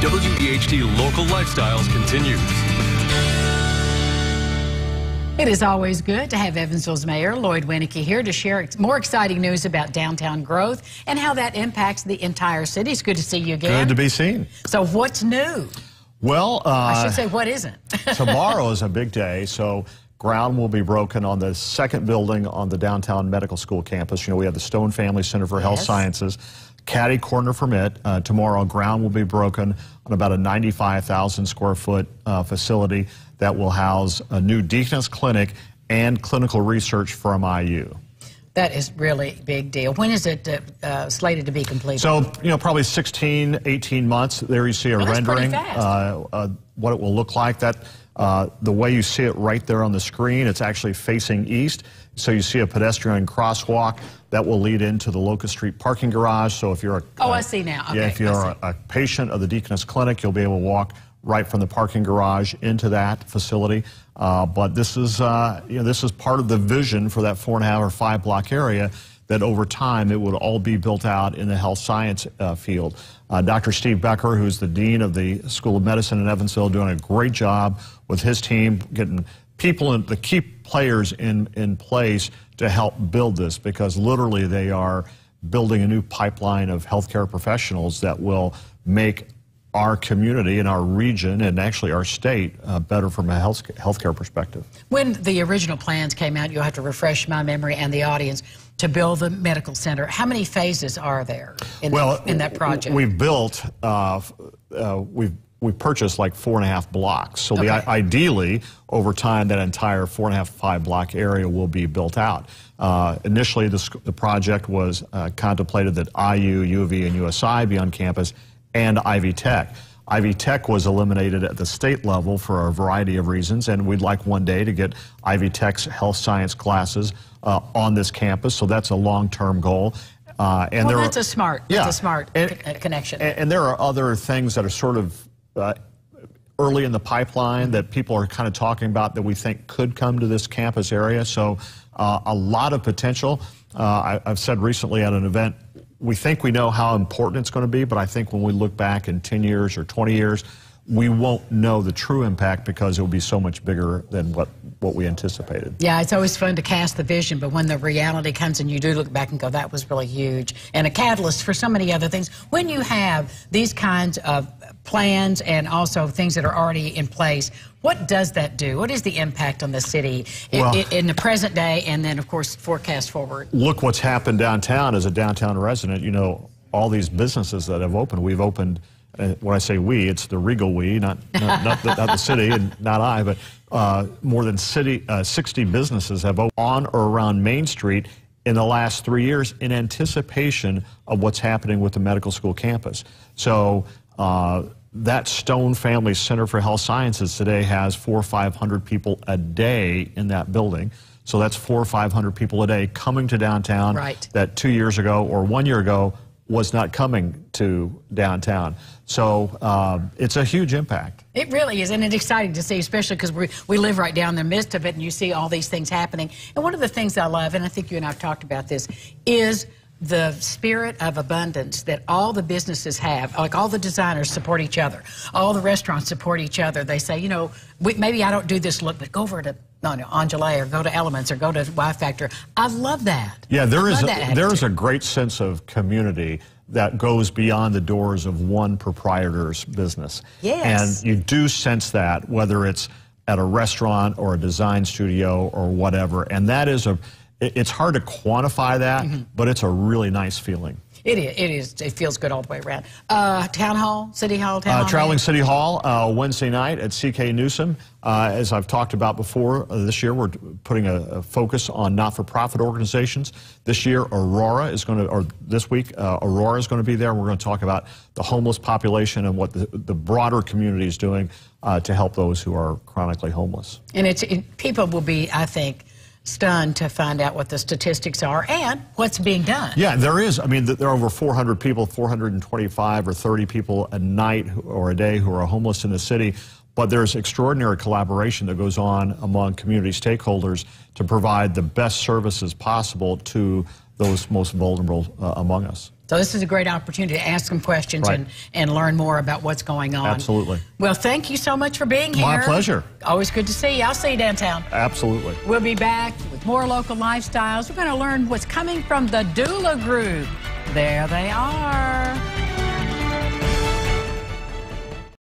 WEHT Local Lifestyles continues. It is always good to have Evansville's Mayor Lloyd Winnecke here to share more exciting news about downtown growth and how that impacts the entire city. It's good to see you again. Good to be seen. So, what's new? Well, uh, I should say, what isn't? tomorrow is a big day. So, ground will be broken on the second building on the downtown medical school campus. You know, we have the Stone Family Center for Health Sciences. Caddy corner from it. Uh, tomorrow, ground will be broken on about a 95,000 square foot uh, facility that will house a new Deaconess Clinic and clinical research from IU. That is really a big deal. When is it uh, uh, slated to be completed? So, you know, probably 16, 18 months. There you see a Oh, that's pretty rendering, uh, uh, what it will look like. That uh, The way you see it right there on the screen, it's actually facing east. So you see a pedestrian crosswalk that will lead into the Locust Street parking garage. So if you're a, Oh, uh, I see now. yeah, if you're a, a patient of the Deaconess Clinic, you'll be able to walk right from the parking garage into that facility. Uh, but this is, uh, you know, this is part of the vision for that four and a half or five block area that over time it would all be built out in the health science uh, field. Uh, Dr. Steve Becker, who's the dean of the School of Medicine in Evansville, doing a great job with his team, getting people and the key players in, in place to help build this because literally they are building a new pipeline of healthcare professionals that will make our community and our region and actually our state uh, better from a health healthcare perspective. when the original plans came out, you'll have to refresh my memory and the audience to build the medical center. How many phases are there in, Well, in that project? We've built, uh, uh, we've we purchased like four and a half blocks. So the, ideally, over time, that entire four and a half, five block area will be built out. Uh, initially, the, the project was uh, contemplated that IU, U of E, and USI be on campus, and Ivy Tech. Ivy Tech was eliminated at the state level for a variety of reasons, and we'd like one day to get Ivy Tech's health science classes uh, on this campus. So that's a long-term goal. Uh, and well, there that's are- a smart, yeah. that's a smart And- uh, connection. and, and there are other things that are sort of uh, early in the pipeline that people are kind of talking about that we think could come to this campus area. So uh, a lot of potential. Uh, I, I've said recently at an event, we think we know how important it's going to be, but I think when we look back in 10 years or 20 years, we won't know the true impact because it will be so much bigger than what, what we anticipated. Yeah, it's always fun to cast the vision, but when the reality comes and you do look back and go, that was really huge, and a catalyst for so many other things. When you have these kinds of plans and also things that are already in place, what does that do? What is the impact on the city i- Well- in, the present day and then, of course, forecast forward? look what's happened downtown as a downtown resident. You know, all these businesses that have opened. We've opened, uh, when I say we, it's the Regal we, not, not, not, the, not the city and not I, but uh, more than city, uh, 60 businesses have opened on or around Main Street in the last three years in anticipation of what's happening with the medical school campus. So, uh, that Stone Family Center for Health Sciences today has four or 500 people a day in that building. So that's four or 500 people a day coming to downtown Right. that two years ago or one year ago was not coming to downtown. So um, it's a huge impact. It really is, and it's exciting to see, especially because we we live right down the midst of it, and you see all these things happening. And one of the things I love, and I think you and I have talked about this, is the spirit of abundance that all the businesses have. Like all the designers support each other, all the restaurants support each other. They say, you know, we, maybe I don't do this look, but go over to no, no, Angela or go to Elements or go to Y Factor. I love that. Yeah, there is a, there is a great sense of community that goes beyond the doors of one proprietor's business. Yes. And you do sense that whether it's at a restaurant or a design studio or whatever. And that is a it's hard to quantify that, Mm-hmm. but it's a really nice feeling. It is. It is. It feels good all the way around. Uh, town hall, city hall, town Uh, hall. Traveling City Hall uh, Wednesday night at CK Newsome. Uh, as I've talked about before, uh, this year we're putting a, a focus on not-for-profit organizations. This year, Aurora is going to, or this week, uh, Aurora is going to be there. We're going to talk about the homeless population and what the, the broader community is doing uh, to help those who are chronically homeless. And it's it, people will be, I think, stunned to find out what the statistics are and what's being done. Yeah, there is. I mean, there are over 400 people, 425 or 30 people a night or a day who are homeless in the city. But there's extraordinary collaboration that goes on among community stakeholders to provide the best services possible to those most vulnerable uh, among us. So this is a great opportunity to ask them questions Right. and, and learn more about what's going on. Absolutely. Well, thank you so much for being here. My pleasure. Always good to see you. I'll see you downtown. Absolutely. We'll be back with more local lifestyles. We're going to learn what's coming from the Doula Group. There they are.